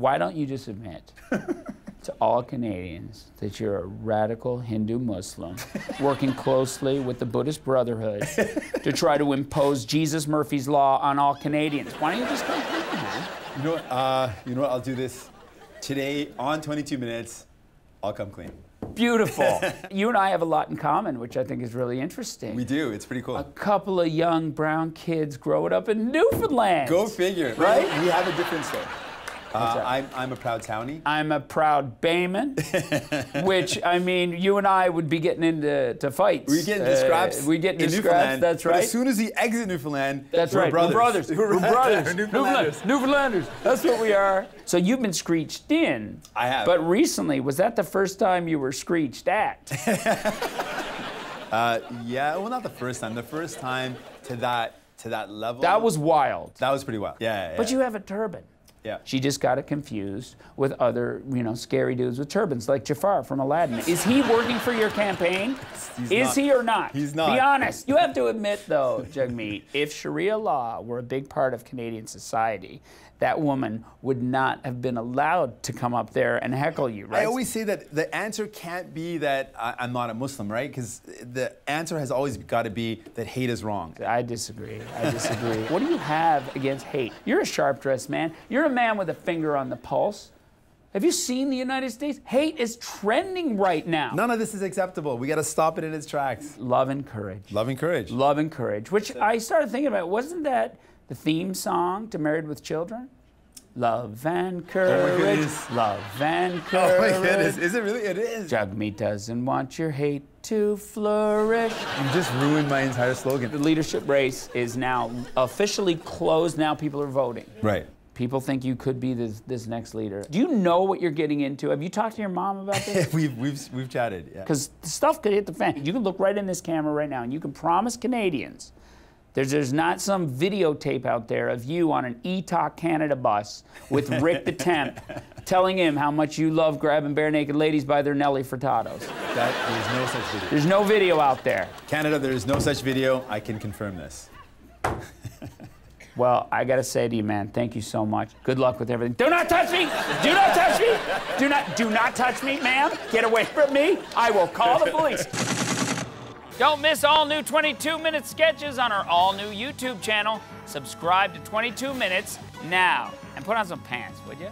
why don't you just admit to all Canadians that you're a radical Hindu Muslim working closely with the Buddhist Brotherhood to try to impose Jesus Murphy's Law on all Canadians? Why don't you just come? You know what? Uh, you know what? I'll do this today on 22 minutes. I'll come clean. Beautiful. you and I have a lot in common, which I think is really interesting. We do. It's pretty cool. a couple of young brown kids growing up in Newfoundland. Go figure. Right? We have a difference though. Uh. I'm, I'm a proud townie. I'm a proud Bayman, which I mean, you and I would be getting into to fights. We get into Uh, scraps. We get into in scraps. Newfoundland, That's but right. As soon as we exit Newfoundland, that's we're right. brothers. We're brothers. We're brothers. Newfoundlanders. Newfoundlanders. Newfoundlanders. That's what we are. So you've been screeched in. I have. But recently, was that the first time you were screeched at? Uh, yeah, well, not the first time. The first time to that to that level. that was wild. that was pretty wild. Yeah, yeah. But you have a turban. Yeah. She just got it confused with other, you know, scary dudes with turbans, like Jafar from Aladdin. Is he working for your campaign? He's Is not. he or not? He's not. Be honest. You have to admit, though, Jagmeet, if Sharia law were a big part of Canadian society, that woman would not have been allowed to come up there and heckle you, right? I always say that the answer can't be that I, I'm not a Muslim, right? Because the answer has always got to be that hate is wrong. I disagree. I disagree. what do you have against hate? You're a sharp dressed man. You're a man with a finger on the pulse. Have you seen the United States? Hate is trending right now. None of this is acceptable. We got to stop it in its tracks. Love and courage. Love and courage. Love and courage, which I started thinking about. Wasn't that the theme song to Married with Children? Love and oh courage. goodness. Love and courage. Oh my goodness, is it really? It is. Jagmeet doesn't want your hate to flourish. You just ruined my entire slogan. The leadership race is now officially closed. Now people are voting. Right. People think you could be this, this next leader. Do you know what you're getting into? Have you talked to your mom about this? we've we've we've chatted. Yeah. Because stuff could hit the fan. You can look right in this camera right now and you can promise Canadians there's, there's not some videotape out there of you on an eTalk Canada bus with Rick the Temp telling him how much you love grabbing Barenaked Ladies by their Nelly Furtados. That there's no such video. There's no video out there. Canada, there is no such video. I can confirm this. Well, I gotta say to you, man, thank you so much. Good luck with everything. Do not touch me! Do not touch me! Do not, do not touch me, ma'am. Get away from me. I will call the police. Don't miss all new 22 minute sketches on our all new YouTube channel. Subscribe to 22 Minutes now and put on some pants, would you?